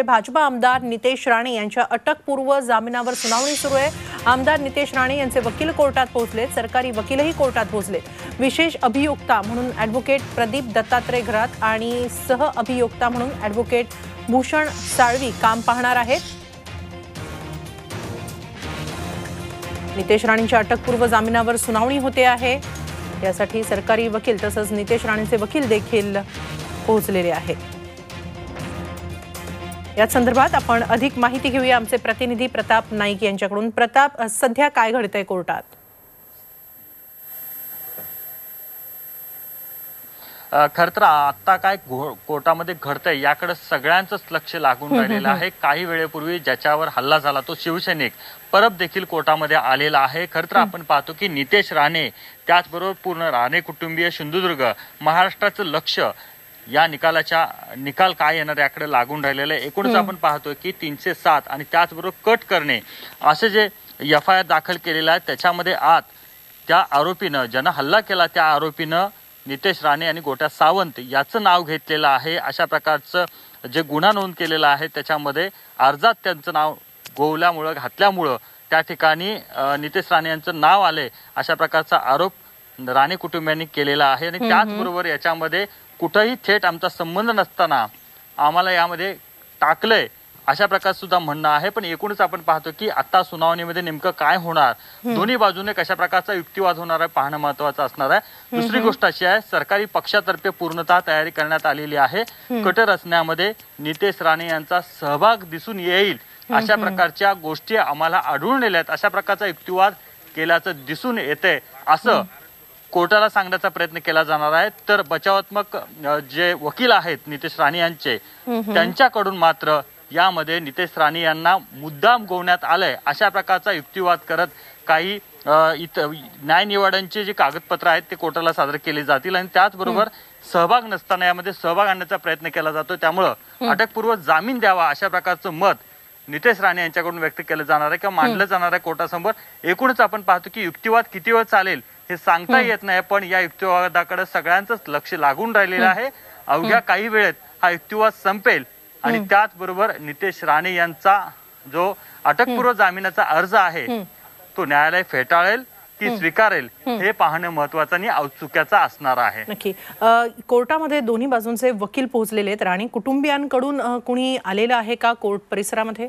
हे भाजपा आमदार नितेश राणे यांच्या अटकपूर्व जामिनावर सुनावणी सुरू आहे. आमदार नितेश राणे यांचे वकील कोर्टात पोहोचले. सरकारी वकीलही कोर्टात पोहोचले. विशेष अभियोक्ता म्हणून ॲडव्होकेट प्रदीप दत्तात्रय घरात आणि सह अभियोक्ता म्हणून ॲडव्होकेट भूषण साळवी काम पाहणार आहेत. नितेश राणेंच्या अटकपूर्व जामिनावर सुनावणी होते आहे. यासाठी सरकारी वकील तसंच नितेश राणेंचे वकील देखील पोहोचलेले आहेत. या संदर्भात आपण अधिक माहिती घेऊया. आमचे प्रतिनिधी प्रताप नाईक यांच्याकडून. प्रताप सध्या काय घडतंय कोर्टात? खरं तर आता काय कोर्टामध्ये घडतंय याकडे सगळ्यांचंच लक्ष लागून राहिलेलं आहे. काही वेळेपूर्वी ज्याच्यावर हल्ला झाला तो शिवसैनिक परत देखील कोर्टामध्ये आलेला आहे. खरं तर आपण पाहतो की नितेश राणे त्याचबरोबर पूर्ण राणे कुटुंबीय सिंधुदुर्ग महाराष्ट्राचं लक्ष या निकालाच्या निकाल काय येणार याकडे लागून राहिलेलं आहे. एकूणच आपण पाहतोय की तीनशे सात आणि त्याचबरोबर कट करणे असे जे एफ आय आर दाखल केलेला आहे त्याच्यामध्ये आत त्या आरोपीनं ज्यानं हल्ला केला त्या आरोपीनं नितेश राणे आणि गोट्या सावंत याचं नाव घेतलेलं आहे. अशा प्रकारचं जे गुन्हा नोंद केलेला आहे त्याच्यामध्ये अर्जात त्यांचं नाव गोवल्यामुळं घातल्यामुळं त्या ठिकाणी नितेश राणे यांचं नाव आले अशा प्रकारचा आरोप राणे कुटुंबियांनी केलेला आहे. आणि त्याचबरोबर याच्यामध्ये कुठंही थेट आमचा संबंध नसताना आम्हाला यामध्ये टाकलंय अशा प्रकार सुद्धा म्हणणं आहे. पण एकूणच आपण पाहतो की आता सुनावणीमध्ये नेमकं काय होणार? दोन्ही बाजूने कशा प्रकारचा युक्तिवाद होणार आहे पाहणं महत्वाचं असणार आहे. दुसरी गोष्ट अशी आहे सरकारी पक्षातर्फे पूर्णतः तयारी करण्यात आलेली आहे. कट रचण्यामध्ये नितेश राणे यांचा सहभाग दिसून येईल अशा प्रकारच्या गोष्टी आम्हाला आढळून आहेत. अशा प्रकारचा युक्तिवाद केल्याचं दिसून येते असं कोर्टाला सांगण्याचा प्रयत्न केला जाणार आहे. तर बचावात्मक जे वकील आहेत नितेश राणे यांचे त्यांच्याकडून मात्र यामध्ये नितेश राणे यांना मुद्दाम गोवण्यात आलंय. अशा प्रकारचा युक्तिवाद करत काही इथं न्याय निवाड्यांचे जे कागदपत्र आहेत ते कोर्टाला सादर केले जातील आणि त्याचबरोबर सहभाग नसताना यामध्ये सहभाग आणण्याचा प्रयत्न केला जातो त्यामुळं अटकपूर्व जामीन द्यावा अशा प्रकारचं मत नितेश राणे यांच्याकडून व्यक्त केलं जाणार आहे किंवा मांडलं जाणार आहे कोर्टासमोर. एकूणच आपण पाहतो की युक्तिवाद किती वेळ चालेल हे सांगता येत नाही पण या युक्तिवादाकडे सगळ्यांचंच लक्ष लागून राहिलेलं आहे. अवघ्या काही वेळेत हा युक्तिवाद संपेल. आणि त्याचबरोबर नितेश राणे यांचा जो अटकपूर्व जामिनाचा अर्ज आहे तो न्यायालय फेटाळेल की स्वीकारेल हे. पाहणं महत्वाचं आणि औत्सुक्याचं असणार आहे. नक्की. कोर्टामध्ये दोन्ही बाजूंचे वकील पोहोचलेले आहेत. राणे कुटुंबियांकडून कुणी आलेलं आहे का कोर्ट परिसरामध्ये?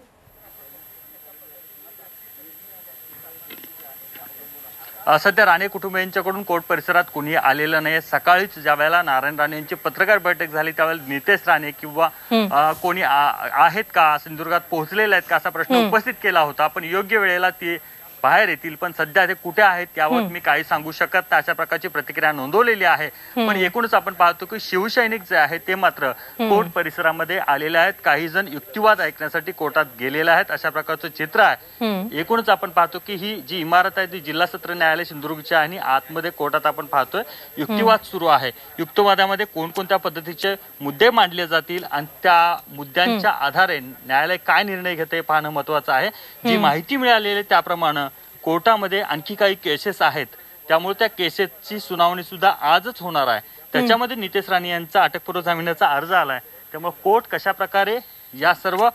सध्या राणे कुटुंबियांच्याकडून कोर्ट परिसरात कोणी आलेलं नाही सकाळीच ज्या वेळेला नारायण राणे यांची पत्रकार बैठक झाली त्यावेळेला नितेश राणे किंवा कोणी आहेत का सिंधुदुर्गात पोहोचलेले आहेत का असा प्रश्न उपस्थित केला होता. पण योग्य वेळेला ते बाहेर येतील पण सध्या ते कुठे आहेत यावर मी काही सांगू शकत नाही. अशा प्रकारची प्रतिक्रिया नोंदवलेली आहे. पण एकूणच आपण पाहतो की शिवसैनिक जे आहेत ते मात्र कोर्ट परिसरामध्ये आलेले आहेत. काही जण युक्तिवाद ऐकण्यासाठी कोर्टात गेलेले आहेत. अशा प्रकारचं चित्र आहे. एकूणच आपण पाहतो की ही जी इमारत आहे ती जिल्हा सत्र न्यायालय सिंधुदुर्गची आहे आणि आतमध्ये कोर्टात आपण पाहतोय युक्तिवाद सुरू आहे. युक्तिवादामध्ये कोणकोणत्या पद्धतीचे मुद्दे मांडले जातील आणि त्या मुद्द्यांच्या आधारे न्यायालय काय निर्णय घेते हे पाहणं महत्वाचं आहे. जी माहिती मिळालेली आहे त्याप्रमाणे कोर्टामध्ये आणखी काही केसेस आहेत. त्यामुळे त्या केसेसची सुनावणी सुद्धा आजच होणार आहे. त्याच्यामध्ये नितेश राणे यांचा अटकपूर्व जामिनाचा अर्ज आलाय. त्यामुळे कोर्ट कशा प्रकारे या सर्व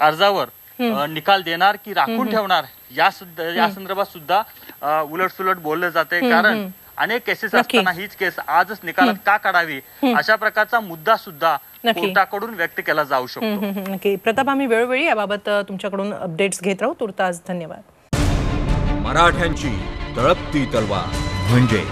अर्जावर निकाल देणार की राखून ठेवणार या सुद्धा या संदर्भात सुद्धा उलट सुलट बोललं जाते कारण अनेक केसेस. असताना हीच केस आजच निकालात का काढावी? अशा प्रकारचा मुद्दा सुद्धा. कोर्टाकडून व्यक्त केला जाऊ शकतो. नक्की. प्रताप आम्ही वेळोवेळी याबाबत तुमच्याकडून अपडेट्स घेत राहू. तुर्तास धन्यवाद. मराठ्यांची तळपती तलवार. म्हणजे